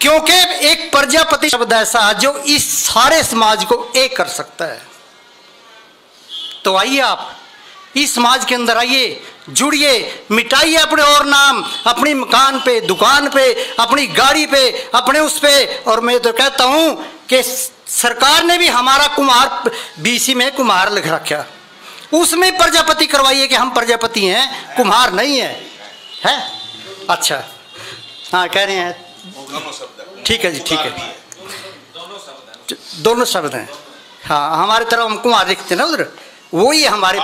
क्योंकि एक प्रजापति शब्द ऐसा जो इस सारे समाज को एक कर सकता है। तो आइए आप, इस समाज के अंदर आइए, जुड़िए, मिटाइए अपने और नाम, अपनी मकान पे, दुकान पे, अपनी गाड़ी पे, अपने उस पे। और मैं तो कहता हूँ कि सरकार ने भी हमारा कुमार बीसी में कुमार लिख रखा। उसमें प्रजापति करवाइए कि हम प्रजापति हैं कुम्हार नहीं है। है? अच्छा। हाँ कह रहे हैं ठीक है जी ठीक है। दोनों शब्द हैं। हाँ। हमारे तरफ़ हम कुमार लिखते ना उधर। वही हमारे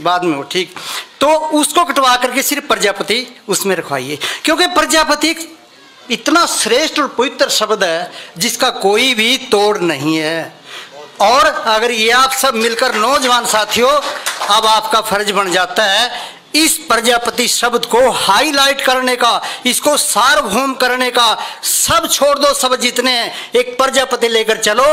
बाद में वो ठीक। तो उसको कटवा करके सिर्फ़ प्रजापति उसमें रखवाइए। क्योंकि प्रजापति इतना श्रेष्ठ और पवित्र शब्द है जिसका कोई भी तोड़ नहीं है। और अगर ये आप सब मिलकर नौजवान साथियों अब आपका फ़र्ज़ बन जाता है इस प्रजापति शब्द को हाईलाइट करने का, इसको सार्वभौम करने का, सब छोड़ दो, सब जितने हैं एक प्रजापति लेकर चलो।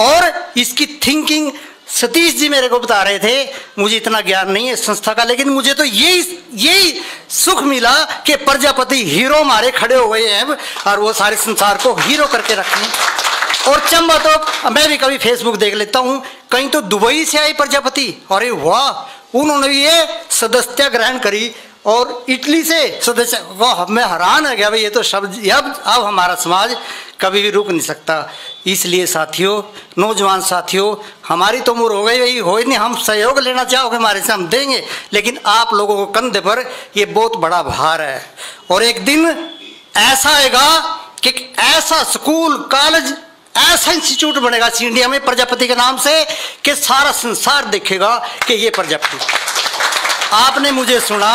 और इसकी थिंकिंग सतीश जी मेरे को बता रहे थे, मुझे इतना ज्ञान नहीं है संस्था का, लेकिन मुझे तो यही यही सुख मिला कि प्रजापति हीरो मारे खड़े हो गए हैं और वो सारे संसार को हीरो करके रखें और चंबा तो मैं भी कभी फेसबुक देख लेता हूँ, कहीं तो दुबई से आई प्रजापति, अरे वाह! उन्होंने ये सदस्यता ग्रहण करी और इटली से सदस्य, वाह मैं हैरान है गया, भाई, ये तो शब्द अब अब हमारा समाज कभी भी रुक नहीं सकता। इसलिए साथियों, नौजवान साथियों, हमारी तो उम्र हो गई वही हो ही नहीं। हम सहयोग लेना चाहोगे, हमारे से हम देंगे। लेकिन आप लोगों को कंधे पर ये बहुत बड़ा भार है। और एक दिन ऐसा आएगा कि ऐसा स्कूल, कॉलेज ऐसा इंस्टीट्यूट बनेगा इंडिया में प्रजापति के नाम से कि सारा संसार देखेगा कि ये प्रजापति। आपने मुझे सुना